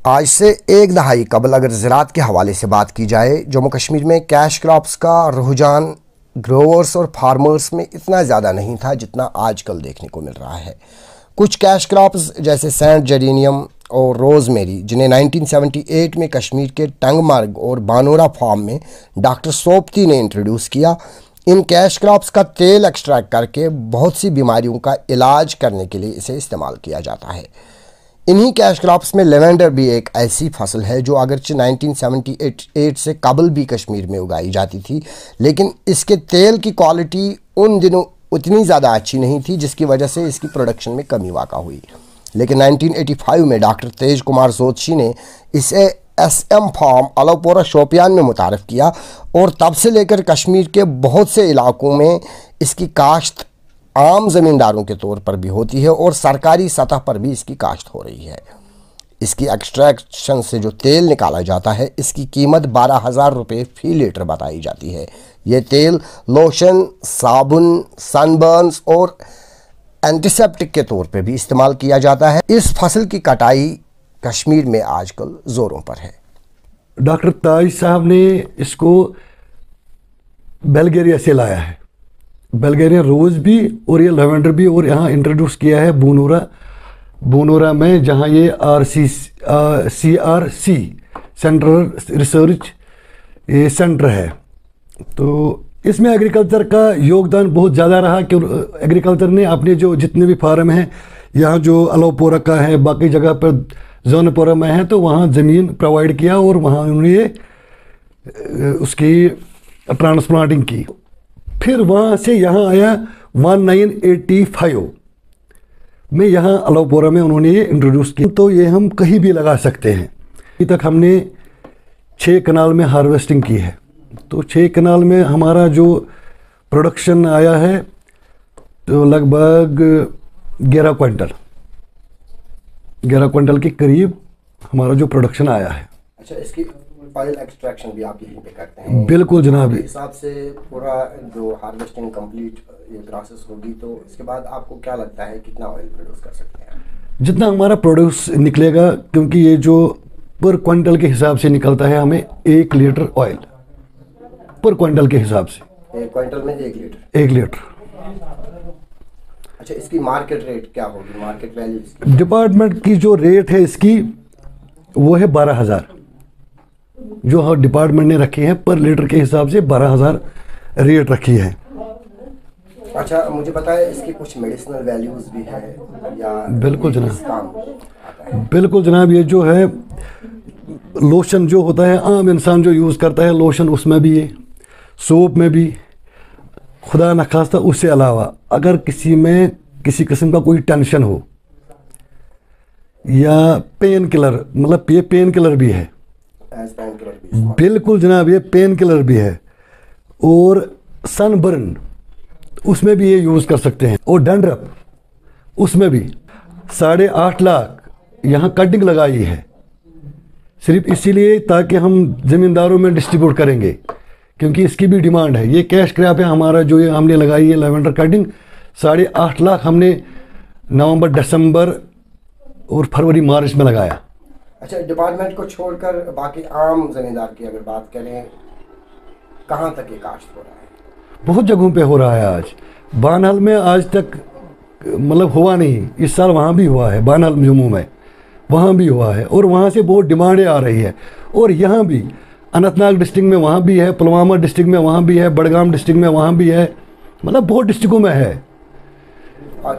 आज से एक दहाई कबल अगर ज़रात के हवाले से बात की जाए, जम्मू कश्मीर में कैश क्रॉप्स का रुझान ग्रोवर्स और फार्मर्स में इतना ज़्यादा नहीं था जितना आजकल देखने को मिल रहा है। कुछ कैश क्रॉप्स जैसे सेंट जेरिनियम और रोज़मेरी, जिन्हें 1978 में कश्मीर के टंगमार्ग और बानोरा फार्म में डॉक्टर सोपती ने इंट्रोड्यूस किया, इन कैश क्रॉप्स का तेल एक्सट्रैक्ट करके बहुत सी बीमारियों का इलाज करने के लिए इसे इस्तेमाल किया जाता है। इन्हीं कैश क्रॉप्स में लेवेंडर भी एक ऐसी फ़सल है जो अगरचे 1978 से कबल भी कश्मीर में उगाई जाती थी। लेकिन इसके तेल की क्वालिटी उन दिनों उतनी ज़्यादा अच्छी नहीं थी, जिसकी वजह से इसकी प्रोडक्शन में कमी वाक़ा हुई। लेकिन 1985 में डॉक्टर तेज कुमार जोशी ने इसे S M farm Alopora, Shopian में मुतारफ़ किया और तब से लेकर कश्मीर के बहुत से इलाकों में इसकी काश्त आम ज़मींदारों के तौर पर भी होती है और सरकारी सतह पर भी इसकी काश्त हो रही है। इसकी एक्सट्रैक्शन से जो तेल निकाला जाता है, इसकी कीमत बारह हज़ार रुपये फ़ी लीटर बताई जाती है। ये तेल लोशन साबुन सनबर्न्स और एंटीसेप्टिक के तौर पर भी इस्तेमाल किया जाता है। इस फ़सल की कटाई कश्मीर में आजकल ज़ोरों पर है। डॉक्टर ताज साहब ने इसको बेलगेरिया से लाया है। बल्गेरियन रोज़ भी और ये लेवेंडर भी और यहाँ इंट्रोड्यूस किया है बूनोरा। बूनोरा में जहाँ ये R C C R C central research ये सेंटर है। तो इसमें एग्रीकल्चर का योगदान बहुत ज़्यादा रहा कि एग्रीकल्चर ने अपने जो जितने भी फार्म हैं, यहाँ जो अलोपोरा का है, बाकी जगह पर जोनपोरा में है तो वहाँ ज़मीन प्रोवाइड किया और वहाँ उन्होंने उसकी ट्रांसप्लांटिंग की। फिर वहाँ से यहाँ आया 1985 में यहाँ अलोपोरा में उन्होंने ये इंट्रोड्यूस किया। तो ये हम कहीं भी लगा सकते हैं। अभी तक हमने छः कनाल में हार्वेस्टिंग की है। तो छः कनाल में हमारा जो प्रोडक्शन आया है तो लगभग ग्यारह क्विंटल। ग्यारह क्विंटल के करीब हमारा जो प्रोडक्शन आया है। अच्छा इसकी ऑयल एक्सट्रैक्शन भी आप यहीं पे करते हैं। बिल्कुल जनाब। हिसाब से पूरा जो हार्वेस्टिंग कंप्लीट ये प्रोसेस होगी तो इसके बाद आपको क्या लगता है कितना ऑयल प्रोड्यूस कर सकते हैं जितना हमारा प्रोड्यूस निकलेगा क्योंकि ये जो पर क्विंटल के हिसाब से निकलता है हमें एक लीटर ऑयल पर क्विंटल के हिसाब से। एक क्विंटल में एक लीटर? एक लीटर। अच्छा इसकी मार्केट रेट क्या होगी? मार्केट वैल्यू डिपार्टमेंट की जो रेट है इसकी वो है बारह हज़ार। जो हर डिपार्टमेंट ने रखी है पर लीटर के हिसाब से बारह हज़ार रेट रखी है। अच्छा मुझे पता है इसकी कुछ मेडिसिनल वैल्यूज़ भी है या बिल्कुल जनाब। बिल्कुल जनाब ये जो है लोशन जो होता है आम इंसान जो यूज़ करता है लोशन उसमें भी सोप में भी। खुदा न खास्ता उससे अलावा अगर किसी में किसी किस्म का कोई टेंशन हो या पेन किलर मतलब ये पेन किलर भी है बिल्कुल जनाब, ये पेन किलर भी है और सनबर्न, उसमें भी ये यूज़ कर सकते हैं। और डंडरप, उसमें भी। साढ़े आठ लाख यहाँ कटिंग लगाई है। सिर्फ़ इसीलिए ताकि हम ज़मींदारों में डिस्ट्रीब्यूट करेंगे, क्योंकि इसकी भी डिमांड है। ये कैश क्रैप है, हमारा जो ये हमने लगाई है लेवेंडर कटिंग, साढ़े आठ लाख हमने नवंबर, दिसंबर और फरवरी, मार्च में लगाया। अच्छा डिपार्टमेंट को छोड़कर बाकी आम ज़मींदार की अगर बात करें कहाँ तक ये काश्त हो रहा है? बहुत जगहों पे हो रहा है आज। बानहल में आज तक मतलब हुआ नहीं। इस साल वहाँ भी हुआ है बानहल जम्मू में। वहाँ भी हुआ है और वहाँ से बहुत डिमांडें आ रही है। और यहाँ भी अनंतनाग डिस्ट्रिक्ट में वहाँ भी है पुलवामा डिस्ट्रिक्ट में वहाँ भी है बड़गाम डिस्ट्रिक्ट में वहाँ भी है। मतलब बहुत डिस्ट्रिक्टों में है।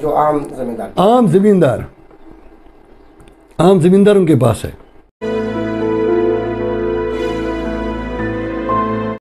जो आम जमींदार। आम ज़मींदार। आम ज़मींदारों के पास है।